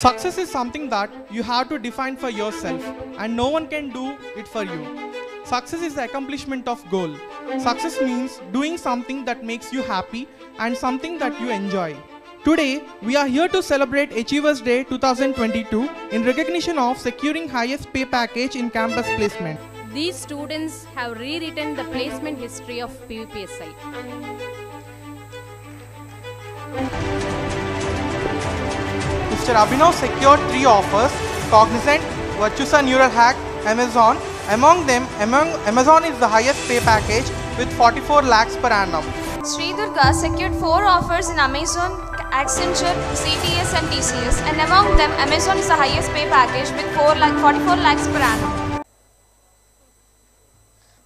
Success is something that you have to define for yourself and no one can do it for you. Success is the accomplishment of goal. Success means doing something that makes you happy and something that you enjoy. Today, we are here to celebrate Achievers Day 2022 in recognition of securing highest pay package in campus placement. These students have rewritten the placement history of PVPSIT. Mr. Abhinav secured three offers Cognizant, Virtusa Neural Hack, Amazon. Among them, among Amazon is the highest pay package with 44 lakhs per annum. Sri Durga secured four offers in Amazon, Accenture, CTS and TCS and among them Amazon is the highest pay package with 4 lakh, 44 lakhs per annum.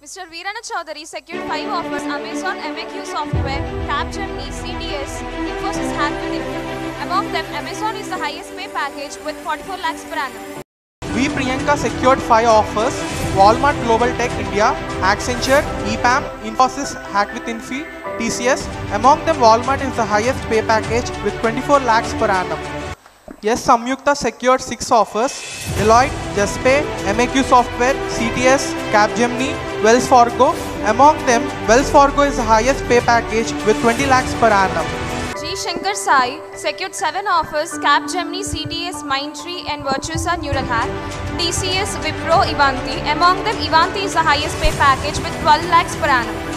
Mr. Veerana Chaudhary secured five offers Amazon, MAQ Software, Capgemini, CTS, Infosys Hack with Infy. Among them Amazon is the highest pay package with 44 lakhs per annum. V. Priyanka secured five offers Walmart Global Tech India, Accenture, EPAM, Infosys Hack with TCS. Among them, Walmart is the highest pay package with 24 lakhs per annum. Yes, Samyukta secured six offers Deloitte, Juspay, MAQ Software, CTS, Capgemini, Wells Fargo. Among them, Wells Fargo is the highest pay package with 20 lakhs per annum. Shankar Sai secured seven offers Capgemini, CTS, Mindtree and Virtusa Neural Hack, TCS, Wipro, Ivanti. Among them, Ivanti is the highest pay package with 12 lakhs per annum.